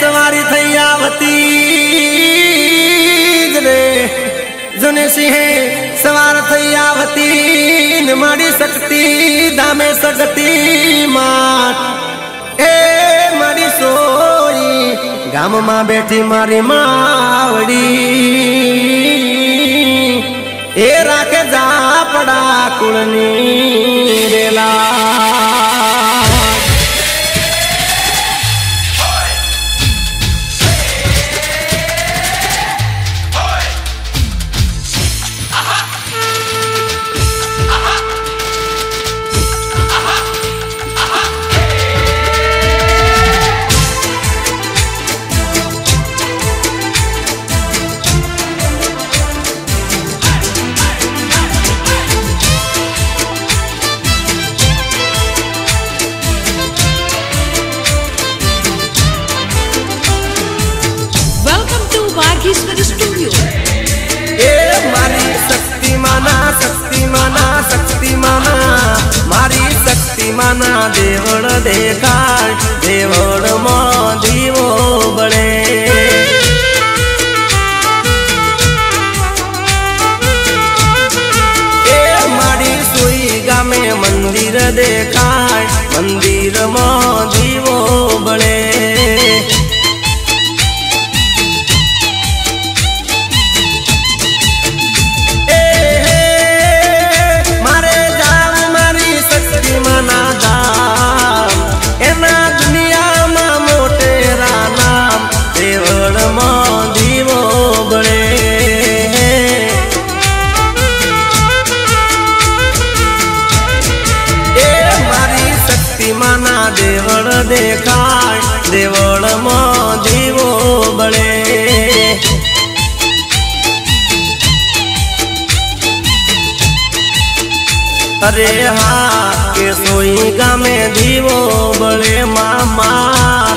સવારી થઈ આવતી રે જોને સવાર થઈ આવતી ને મારી શક્તિ દામે સગતી માટ એ મારી સોઈ ગામમાં બેઠી મારી માવડી એ રાખે કુળની રેલા. દેવળ દેખાય દેવળમાં દીવો બળે. એ મારી સુઈ ગામે મંદિર દેખાય મંદિર અરે હા કે સોઈ ગામે દીવો બળે મામા.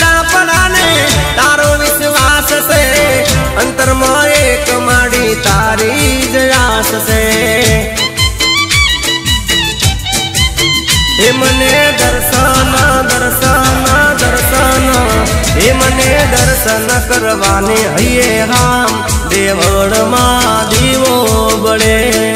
જાપડાને તારો અંતરમાં એક માડી તારી જ આસ છે મને દર્શન દર્શન દર્શન એ મને દર્શન કરવાને હૈયે રામ દેવળમાં દીવો બળે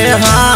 અરે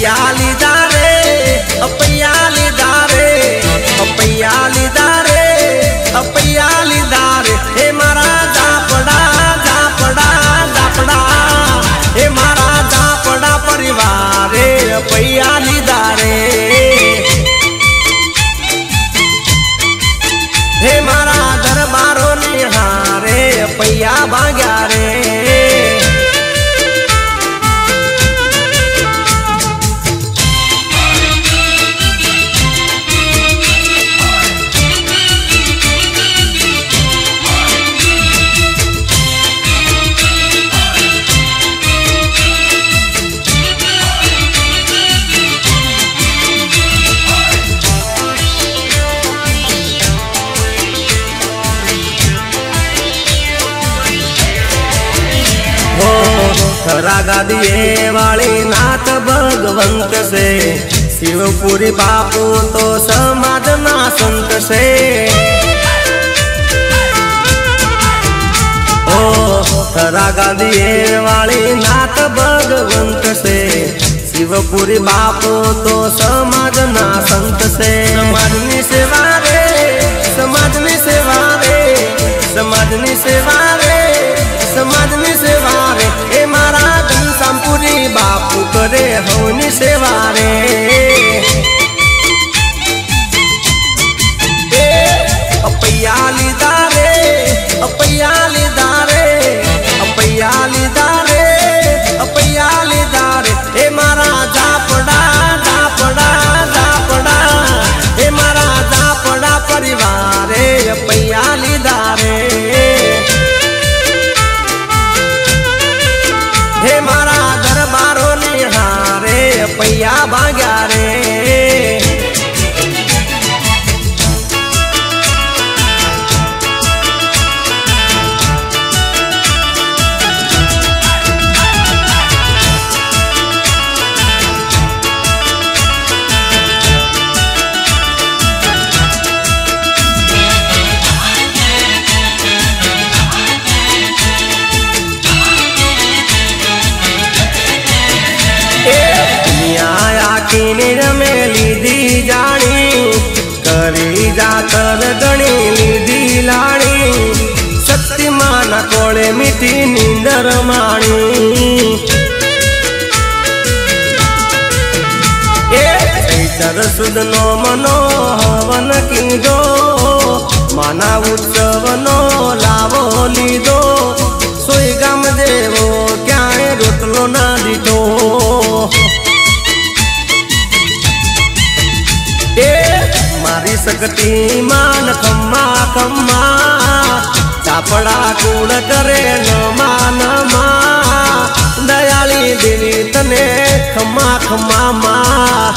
y al दिए। वाले नाथ भगवंत से। शिवपुरी बापू तो समाज ना संत से। ओ, थरा दिए वाले नाथ भगवंत से। शिवपुरी बापू तो समाज ना संत से। समाज ने सेवा रे समाज ने सेवा रे। समाज ने सेवा रे समाज ने પૂરી બાપુ કરે હોની સેવા રે. અપૈયા લીધા રે અપૈયા લીધા રે અપૈયા લીધા જગતી માન ખમ્મા ખમ્મા. ચાપડા કુળ કરે નમા નમા દયાળી દેવી તને ખમ્મા ખમ્મા માં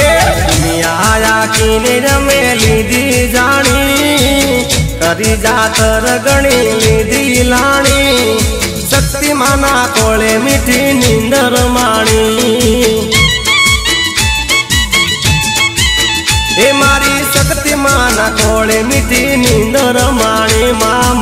એ દુનિયા આખી ને રમે લીધી જાણી કરી જાતર ગણી લીધી લાણી. શક્તિમાના કોળે મીઠી નીંદર માણી. એ મારી શક્તિમાના કોળે મીઠી નીંદર માણી મા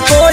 recuerdo.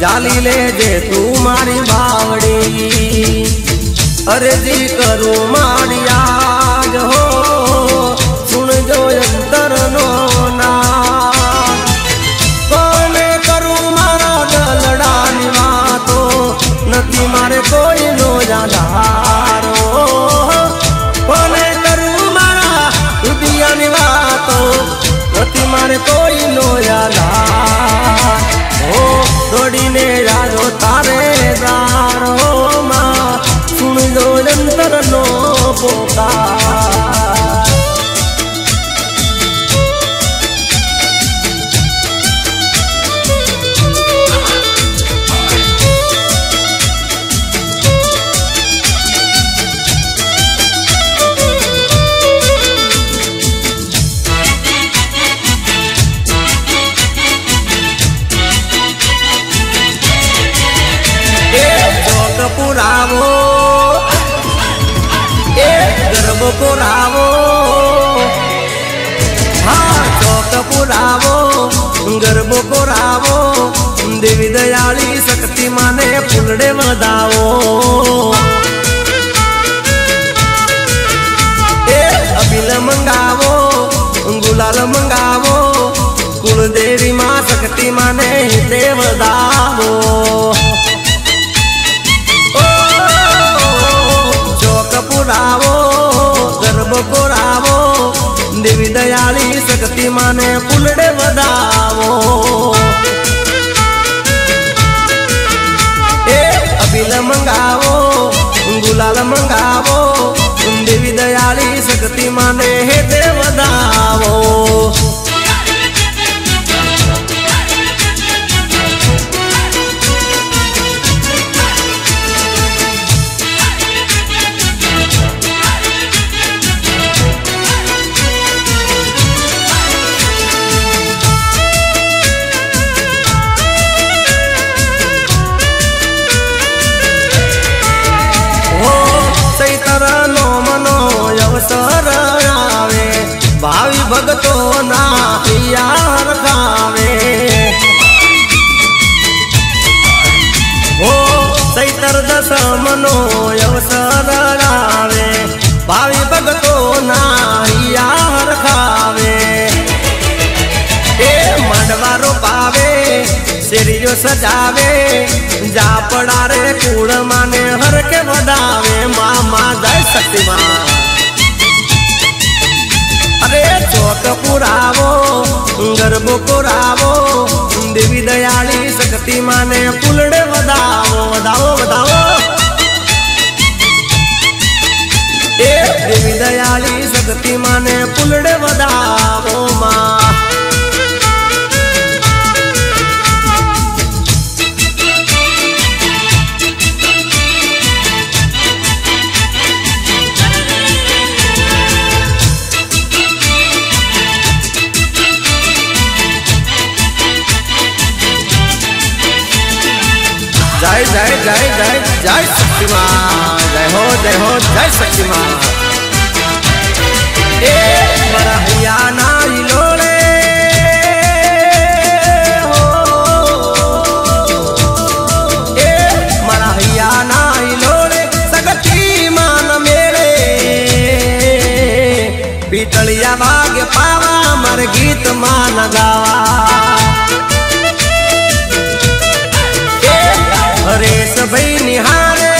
જાલી લેજે તું મારી બાવડી. અરજી કરું મારી ફૂલડે મંગાવો દેવી દયાળી શક્તિ માને દેવ વધાવો. સજાવે. જાપડા રે કુળ માને હર કે વધાવે. મામા જય શક્તિમાં. અરે ચોક પુરાવો, ગરબો પુરાવો, દેવી દયાળી શક્તિ માને ફૂલડે વધાવો. વધાવો વધાવો. એ દેવી દયાળી શક્તિ માને ફૂલડે વધાવો, માં. જય જય જય જય જય શક્તિમાં જય હો જય હો, જય શક્તિમાં એ મારા હૈયાના હિલોળે. એ પિતળિયા વાગે પાવા મારે ગીત માન ગાવા ભાઈ નિહારે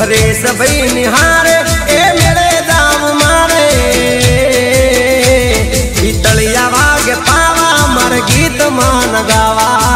હરેશ ભાઈ નિહારે એ મેળે દામ મારે. પિતળિયા વાગે પાવા મારે ગીત માન ગાવા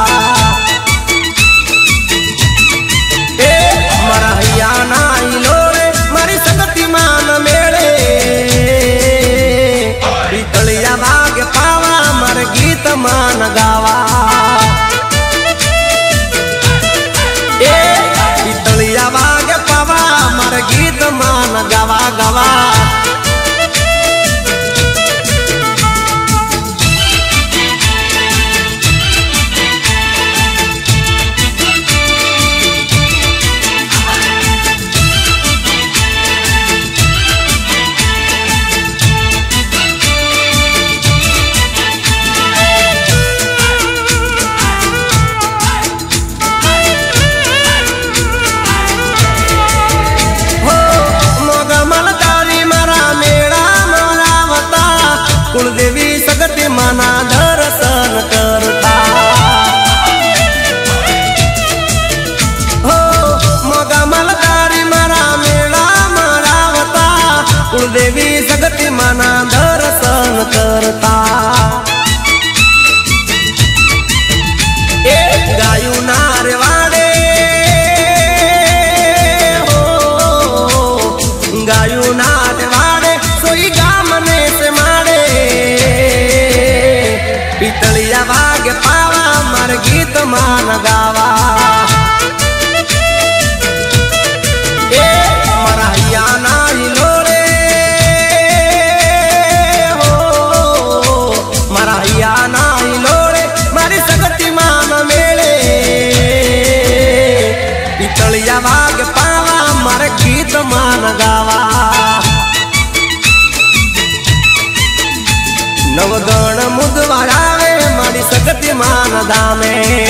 ધામે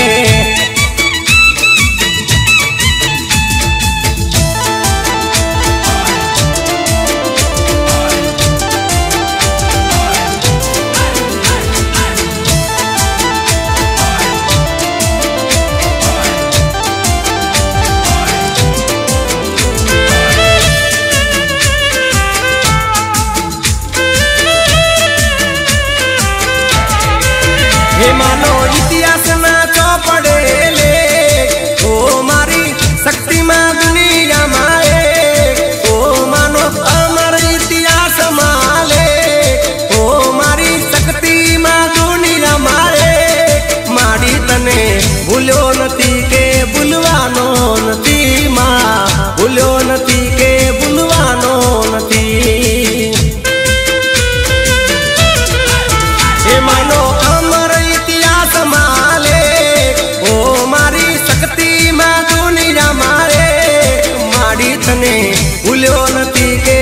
उल्योन पी के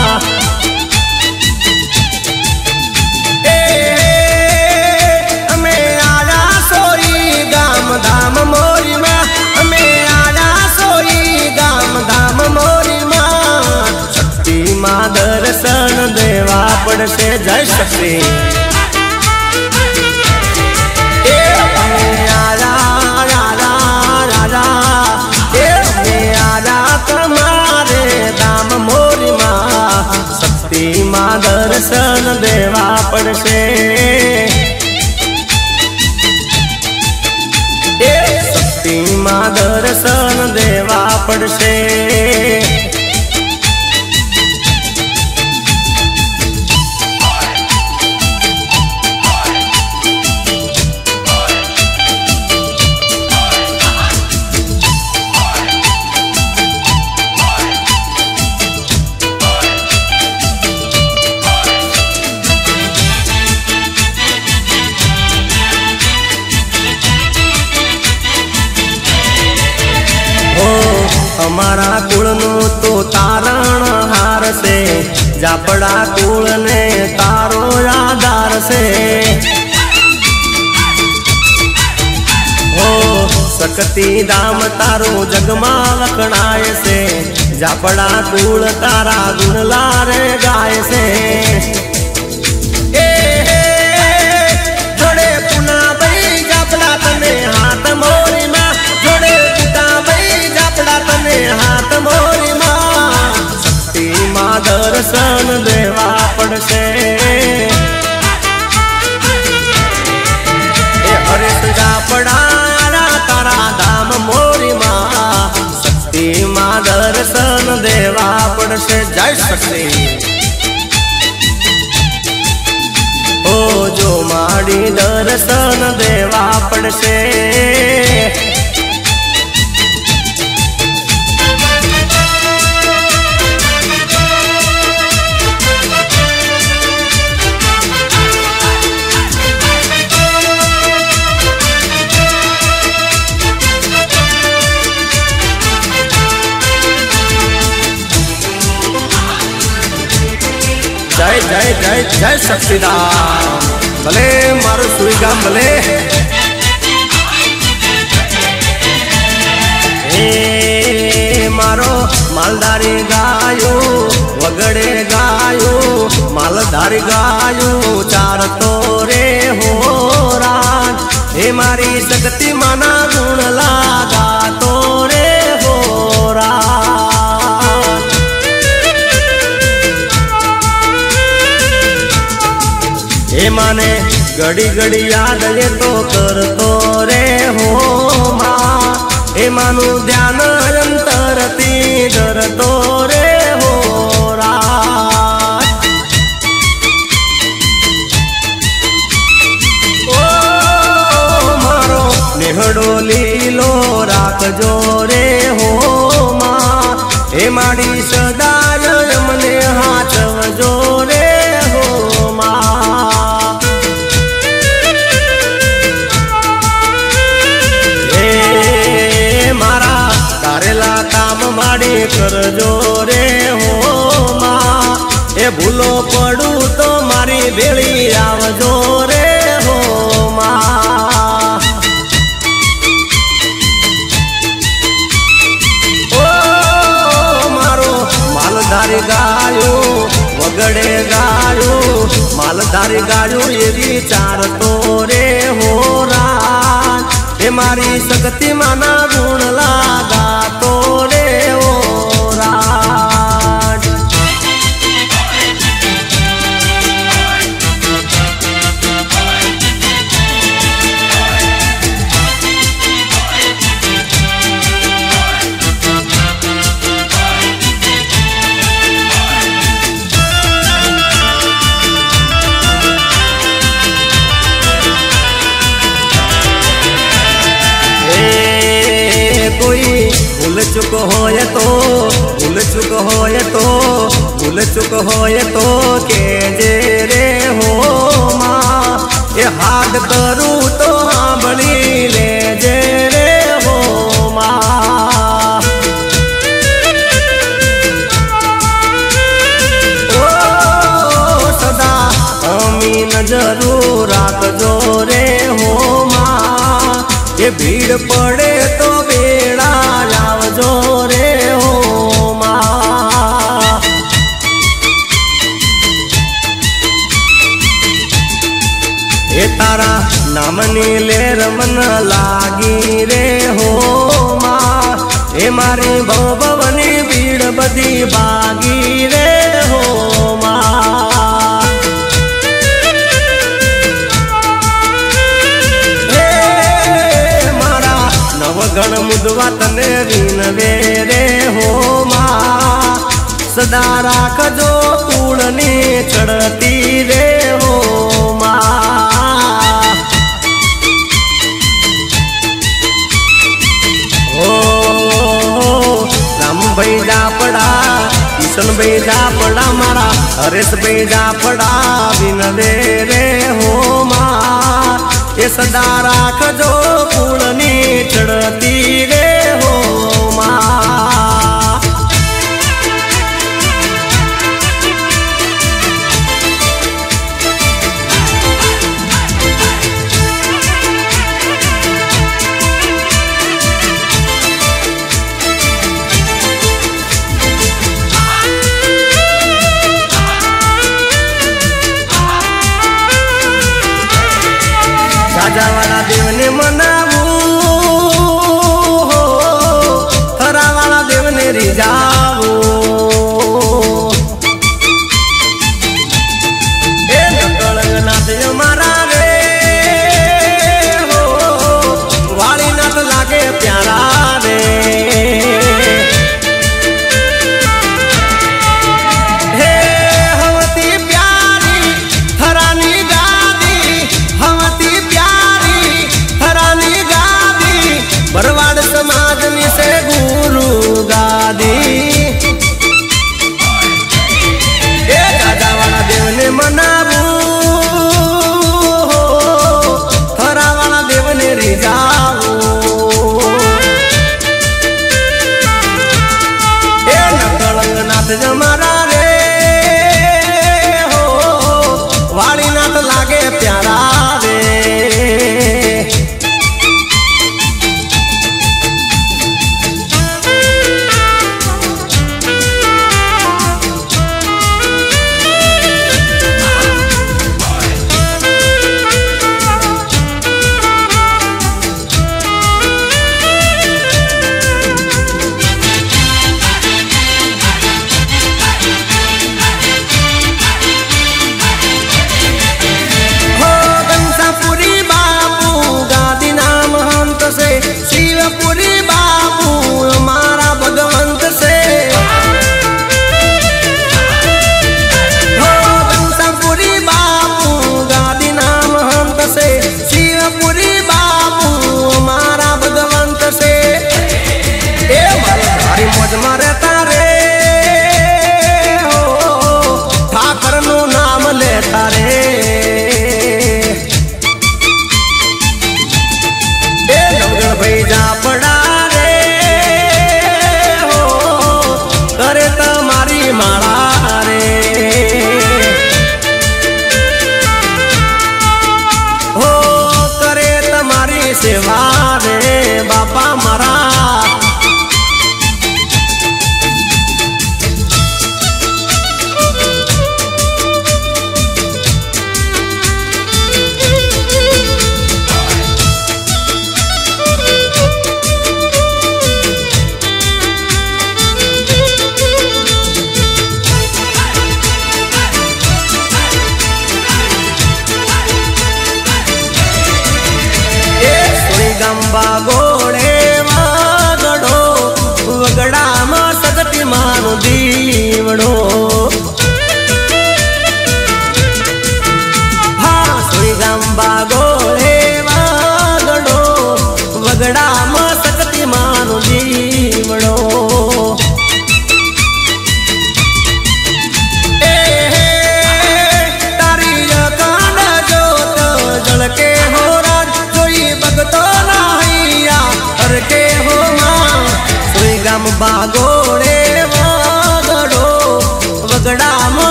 મળશે જય સખી માં દર્શન દેવા પડશે માં દર્શન દેવા પડશે. અમારા કુળનો તો તારણ હારશે. જાપડા કુળને તારો આધાર છે શક્તિ રામ તારો જગમાં વખણાય છે જાપડા કુળ તારા ગુણલારે ગાય છે તને હાથ મોરીમાં શક્તિમાં દર્શન દેવા પડશે. જાપડા તારા ધામ મોરીમાં. શક્તિમાં દર્શન દેવા પડશે. જય શક્તિ. ઓ જો માડી દર્શન દેવા પડશે. જય શક્તિદાન ભલે મારું સુઈ ગામ ભલે મારો માલદારી ગાયો વગડે ગાયો માલધારી ગાયો ચાર તો રે હોરાન એ મારી શક્તિ માના ગુણ લાગા માને ઘડી ઘડી યાદ એ તો કરતો રે હો માં. એ માનું ધ્યાન અંતરથી ધરતો રે હો ઓ મારો નેહડો લીલો રાખજો રે હો માં. એ માડી સદાય મને હાચવજો કરજો રે હો એ ભૂલો પડું તો મારી ભેળી આવજો રે હો માં. મારો માલધારી ગાયો, વગડે ગાયો, માલધારી ગાયું, એવી ચાર તો રે હો રા એ મારી શક્તિ માના ગુણ લાગા તો ચૂક હોય તો ભૂલ ચૂક હોય તો ભૂલ ચૂક હોય તો કે જે રે હો માં એ હાથ કરું તો સાંભળી લેજે રે હો માં ઓ સદા અમી નજરું રાખજો રે હો માં એ ભીડ પડે રે હો માં. હે મારા નવગણ મુદવા તને વિનવે રે હો સદા રાખજો કુળની ચડતી રે. કિશનભાઈ જાપડા મારા હરેશભાઈ બિન દે રે હો માં એ સદા રાખજો કુળની ચડતી રે. तेरी जान નામ લેતા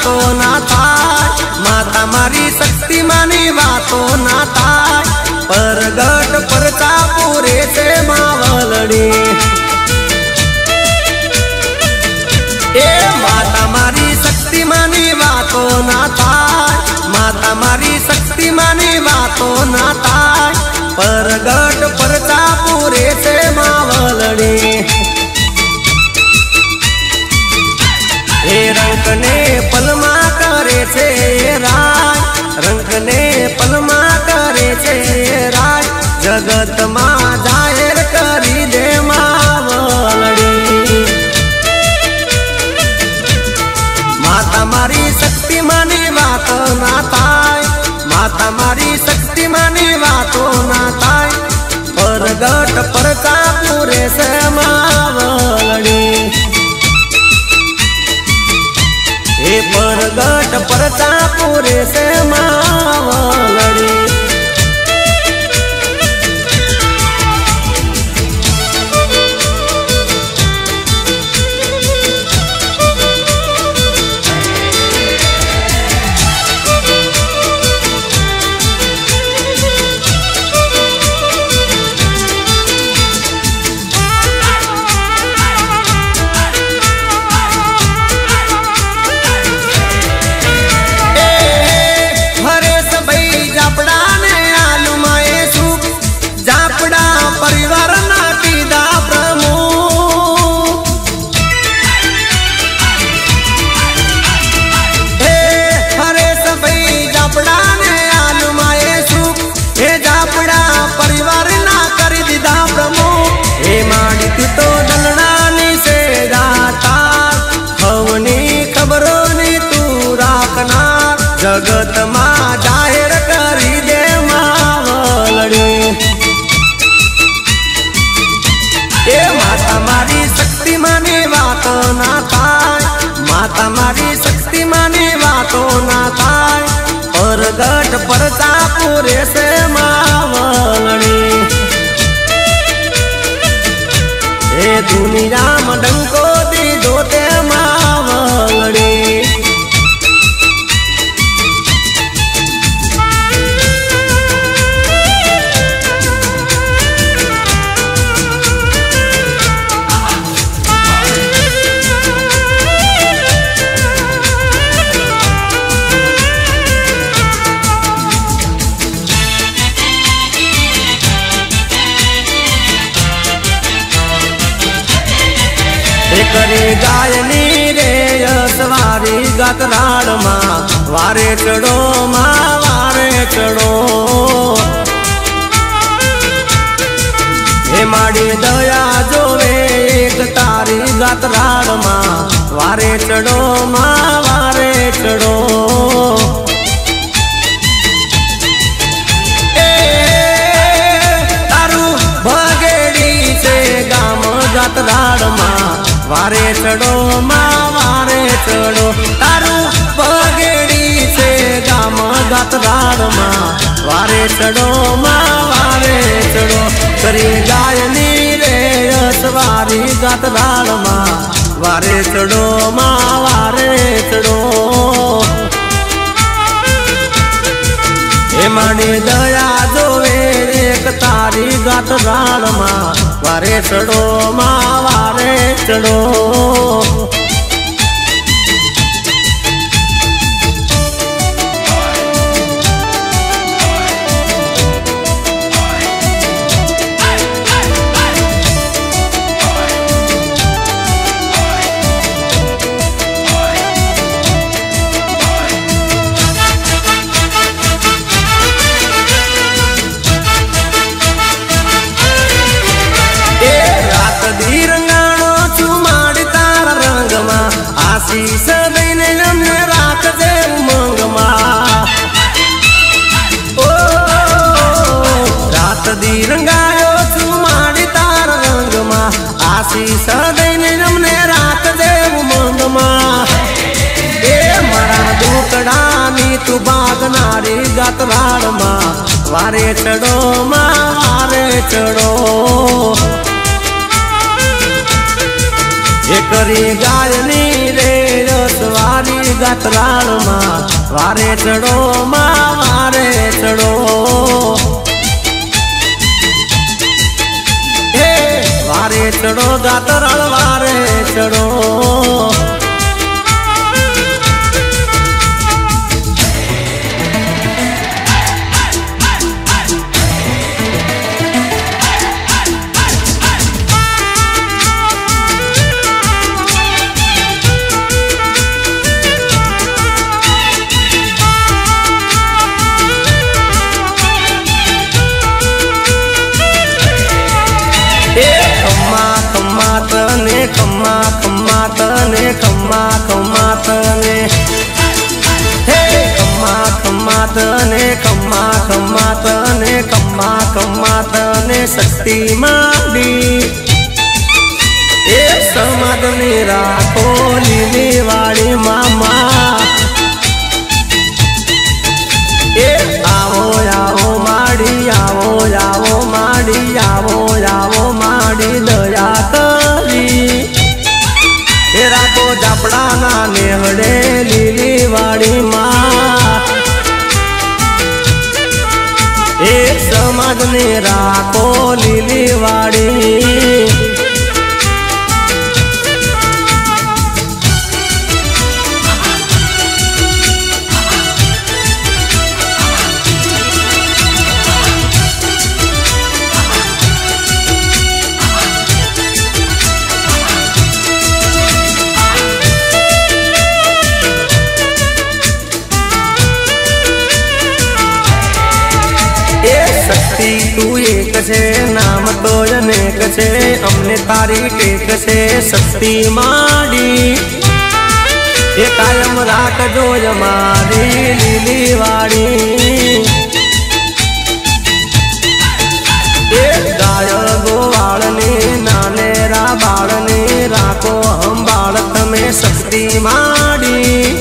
વાતો ના થાય. માતા મારી શક્તિ માની વાતો ના થાય. પરગટ પરચા પૂરે છે માવલડી. એ માતા મારી શક્તિ માની વાતો ના થાય. માતા મારી શક્તિ માની વાતો ના થાય. પરગટ પરચા પૂરે છે પરચા પૂરે i don't mandang um ગતરાળમાં વારે ચડો માં વારે ચડો હે માડી દયા જોવે એક તારી ગતરાળમાં વારે ચડો માં વારે ચડો વારે ચડો માં વારે ચડો ગામ ગતરાળમાં વારે ચડો માં વારે ચડો કરી ગાયની રે સવારી ગતરાળમાં વારે ચડો માં વારે ચડો માની દયા જોવે એક તારી ગાત રાણમાં વારે ચડો માં વારે ચડો બાગનારી ગતરાળમાં વારે ચડો માં વારે ચડો એ કરી ગાયની રે રસવારી ગતરાળમાં, વારે ચડો માં વારે ચડો વારે ચડો ગાતરાળ, વારે ચડો તારી ટેક છે શક્તિ માડી. એ કાયમ રાખજો અમારી લીલી વાડી. એ ગાય ગોવાળને, નાનેરા બાળને રાખો હંભાળ તમે શક્તિ માડી.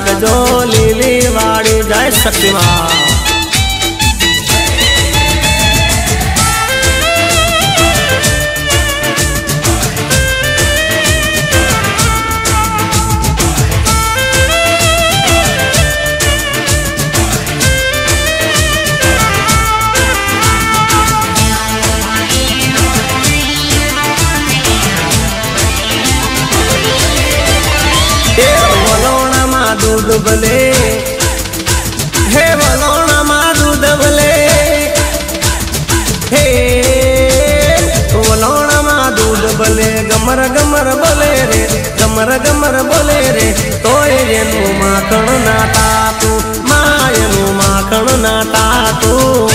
રાખજો લીલી વાળી જય શક્તિમાં ગમર બોલે રે, ગમર ગમર બોલે રે, તોય એનું માખણ ના તાતું માયનું માખણ ના તાતું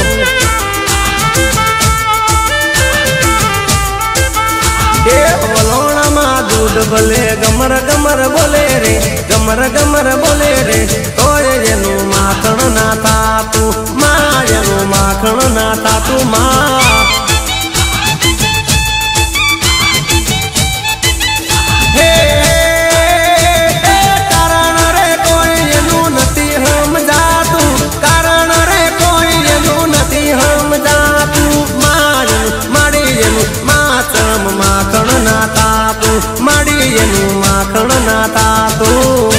એ ગમર ગમર બોલે રે, ગમર ગમર બોલે રે, તોય એનું માખણ ના તાતું માયનું માખણ ના તાતું મા. એનું માતમ માખણ ના તાતું માડી એનું માખણ ના તાતું.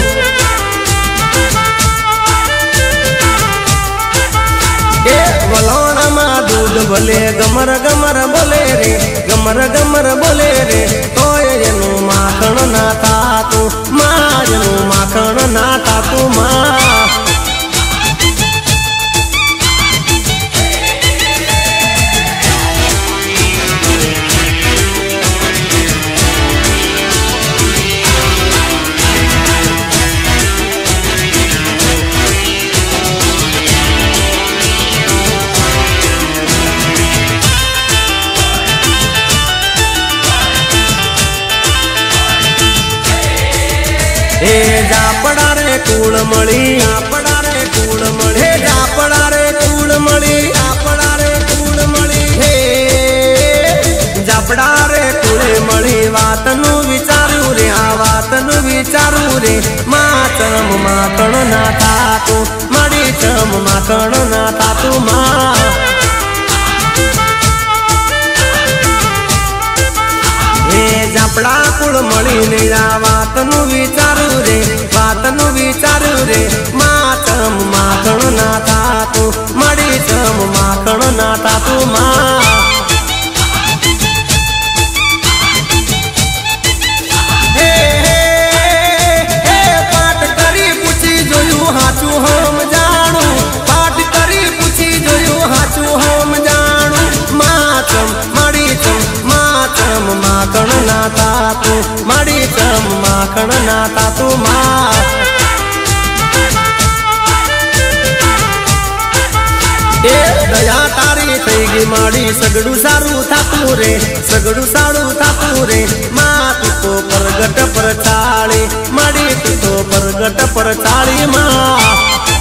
એ વલોણામાં દૂધ ભલે ગમર ગમર બોલે રે, ગમર ગમર બોલે રે, તોય એનું માખણ ના તાતું મા એનું માખણ ના તાતું મા કુળ મળી રે કુળ મળી વાતનું વિચાર્યું રે આ વાતનું વિચારું રે માચમ માખણ ના તાતું મળી ચમ માતણ ના તાતું મા જાપડા કુળ મળીને આ વાતનું વિચારું રે, વાતનું વિચારું રે. માતમ માખણ ના થાતું મળી ચમ માખણ ના થાતું મા તાતું મળી માખણ ના તાતું મા દયા તારી થઈ ગઈ માડી સગડું સારું થાતું રે, સગડું સારું થાતું રે. મા તું તો પરગટ પર ચાળી માડી તું તો પરગટ પર ચાળી માં.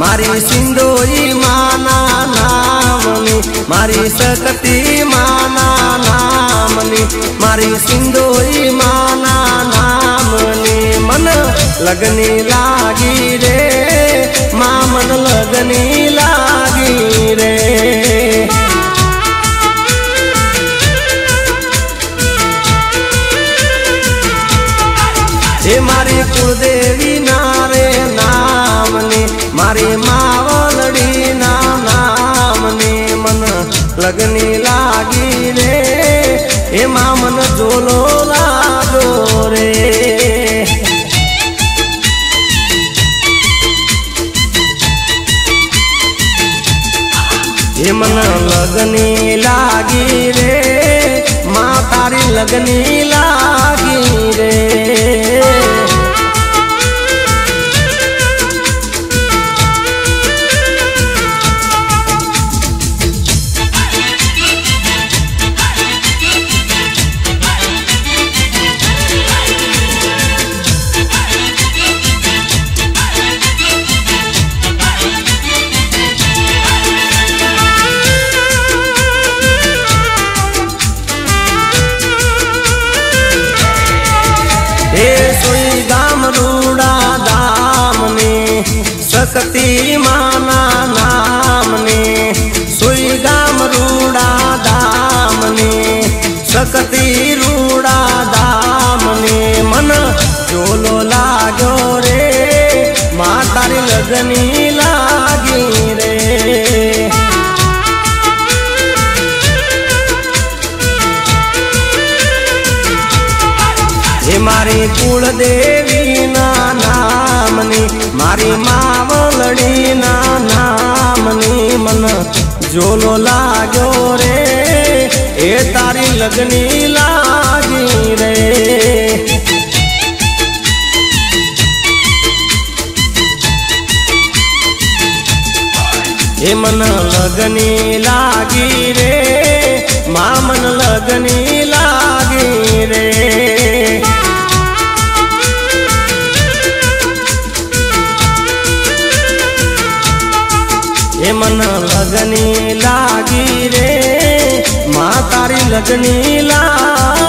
મારી સિંદોરી માના નામની, મારી સકતી માના નામની, મારી સિંદોરી માના નામની, મન લગની લાગી રે, મા મન લગની લાગી રે. એમાં મન જોલો લાગો રે. એ મન લગની લાગી રે, મા તારી લગની લાગી રે. લગની લાગી રે. એ મન લગની લાગી રે, મા મન લગની લાગી રે. એ મન લગની લગની લા